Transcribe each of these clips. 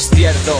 es cierto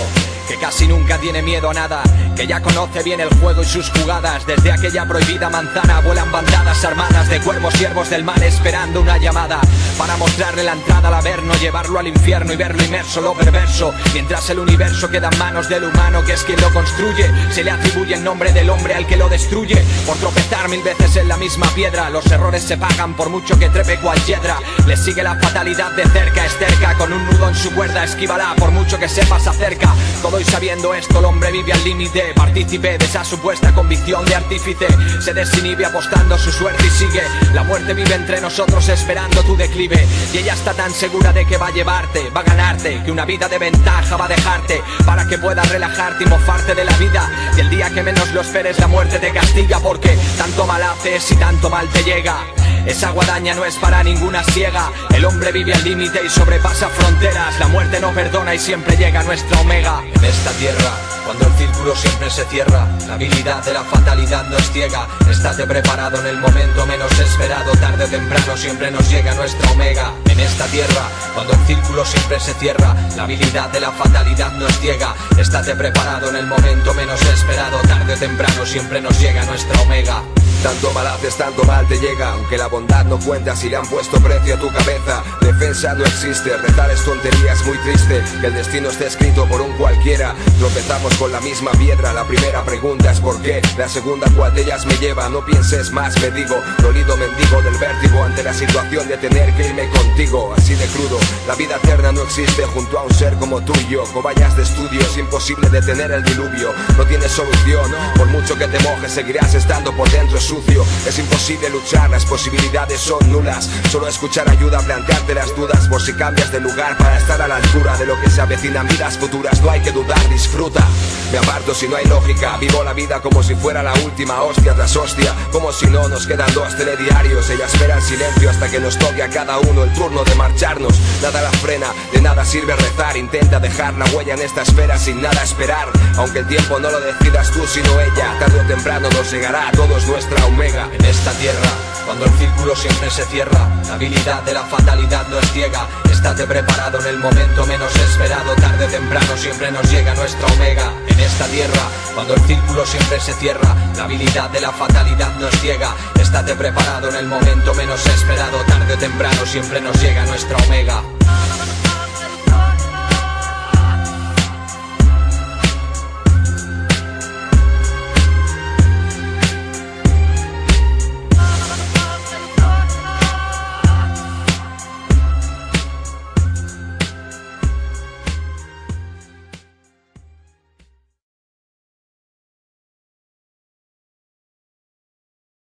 que casi nunca tiene miedo a nada, que ya conoce bien el juego y sus jugadas. Desde aquella prohibida manzana vuelan bandadas armadas de cuervos siervos del mal esperando una llamada para mostrarle la entrada al averno, llevarlo al infierno y verlo inmerso, lo perverso. Mientras el universo queda en manos del humano que es quien lo construye, se le atribuye el nombre del hombre al que lo destruye. Por tropezar mil veces en la misma piedra, los errores se pagan por mucho que trepe cual hiedra. Le sigue la fatalidad de cerca, esterca, con un nudo en su cuerda, esquívala por mucho que sepas acerca. Todo y sabiendo esto, el hombre vive al límite, partícipe de esa supuesta convicción de artífice. Se desinhibe apostando su suerte y sigue. La muerte vive entre nosotros esperando tu declive. Y ella está tan segura de que va a llevarte, va a ganarte, que una vida de ventaja va a dejarte para que puedas relajarte y mofarte de la vida. Y el día que menos lo esperes, la muerte te castiga porque tanto mal haces y tanto mal te llega. Esa guadaña no es para ninguna ciega. El hombre vive al límite y sobrepasa fronteras. La muerte no perdona y siempre llega nuestra omega. En esta tierra, cuando el círculo siempre se cierra, la habilidad de la fatalidad nos ciega. Estate preparado en el momento menos esperado. Tarde o temprano siempre nos llega nuestra omega. En esta tierra, cuando el círculo siempre se cierra, la habilidad de la fatalidad nos ciega. Estate preparado en el momento menos esperado. Temprano siempre nos llega nuestra omega. Tanto mal haces, tanto mal te llega. Aunque la bondad no cuenta si le han puesto precio a tu cabeza Defensa no existe, rezar es tonterías muy triste Que el destino esté escrito por un cualquiera. Tropezamos con la misma piedra. La primera pregunta es por qué La segunda cuál de ellas me lleva No pienses más, me digo Dolido mendigo del vértigo Ante la situación de tener que irme contigo. Así de crudo La vida eterna no existe junto a un ser como tú y yo Cobayas de estudio Es imposible detener el diluvio. No tienes solución Por mucho que te mojes seguirás estando por dentro sucio. Es imposible luchar, las posibilidades son nulas. Solo escuchar ayuda plantearte las dudas. Por si cambias de lugar para estar a la altura De lo que se avecina vidas futuras No hay que dudar, disfruta. Me aparto si no hay lógica Vivo la vida como si fuera la última hostia tras hostia. Como si no nos quedan dos telediarios Ella espera en silencio hasta que nos toque a cada uno el turno de marcharnos. Nada la frena, de nada sirve rezar. Intenta dejar la huella en esta esfera sin nada esperar. Aunque el tiempo no lo decidas tú sino Tarde o temprano nos llegará a todos nuestra omega en esta tierra. Cuando el círculo siempre se cierra, la habilidad de la fatalidad no es ciega. Estate preparado en el momento menos esperado, tarde o temprano siempre nos llega nuestra omega. En esta tierra, cuando el círculo siempre se cierra, la habilidad de la fatalidad no es ciega. Estate preparado en el momento menos esperado, tarde o temprano siempre nos llega nuestra omega.